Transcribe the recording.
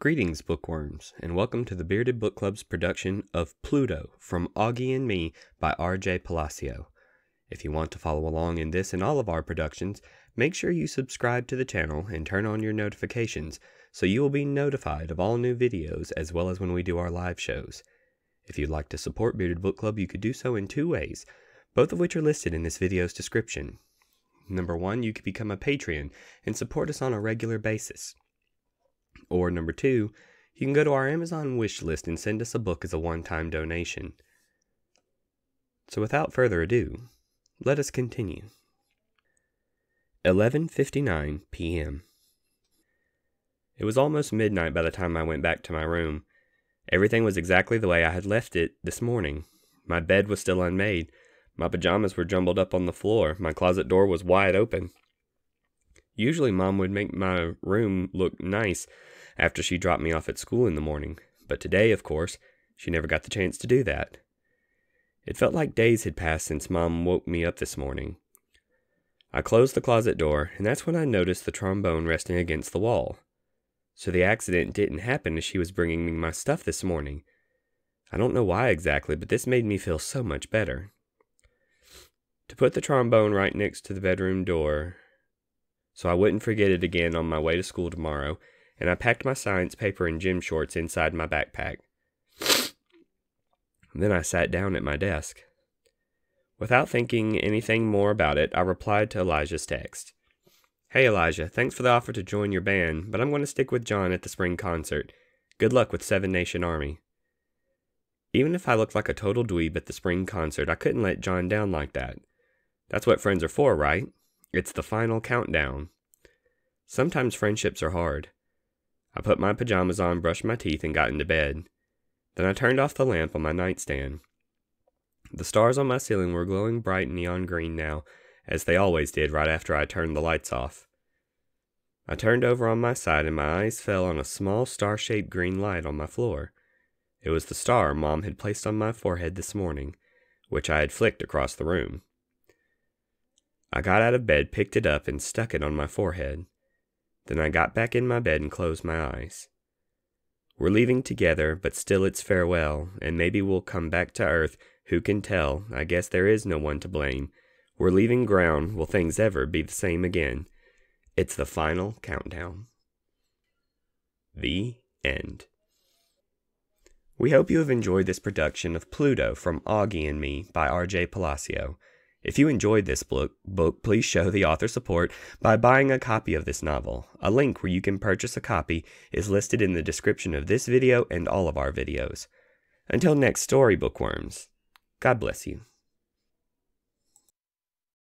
Greetings, bookworms, and welcome to the Bearded Book Club's production of Pluto from Auggie and Me by R.J. Palacio. If you want to follow along in this and all of our productions, make sure you subscribe to the channel and turn on your notifications so you will be notified of all new videos as well as when we do our live shows. If you'd like to support Bearded Book Club, you could do so in two ways, both of which are listed in this video's description. Number one, you could become a Patreon and support us on a regular basis. Or number two, you can go to our Amazon wish list and send us a book as a one time donation. So without further ado, let us continue. 11:59 p.m. It was almost midnight by the time I went back to my room. Everything was exactly the way I had left it this morning. My bed was still unmade. My pajamas were jumbled up on the floor. My closet door was wide open. Usually, Mom would make my room look nice after she dropped me off at school in the morning, but today, of course, she never got the chance to do that. It felt like days had passed since Mom woke me up this morning. I closed the closet door, and that's when I noticed the trombone resting against the wall. So the accident didn't happen as she was bringing me my stuff this morning. I don't know why exactly, but this made me feel so much better. To put the trombone right next to the bedroom door, so I wouldn't forget it again on my way to school tomorrow, and I packed my science paper and gym shorts inside my backpack. then I sat down at my desk. Without thinking anything more about it, I replied to Elijah's text. Hey Elijah, thanks for the offer to join your band, but I'm going to stick with John at the spring concert. Good luck with Seven Nation Army. Even if I looked like a total dweeb at the spring concert, I couldn't let John down like that. That's what friends are for, right? It's the final countdown. Sometimes friendships are hard. I put my pajamas on, brushed my teeth, and got into bed. Then I turned off the lamp on my nightstand. The stars on my ceiling were glowing bright neon green now, as they always did right after I turned the lights off. I turned over on my side and my eyes fell on a small star shaped green light on my floor. It was the star Mom had placed on my forehead this morning, which I had flicked across the room. I got out of bed, picked it up, and stuck it on my forehead. Then I got back in my bed and closed my eyes. We're leaving together, but still it's farewell, and maybe we'll come back to earth. Who can tell? I guess there is no one to blame. We're leaving ground. Will things ever be the same again? It's the final countdown. The end. We hope you have enjoyed this production of Pluto from Auggie and Me by R.J. Palacio. If you enjoyed this book, book, please show the author support by buying a copy of this novel. A link where you can purchase a copy is listed in the description of this video and all of our videos. Until next story, bookworms, God bless you.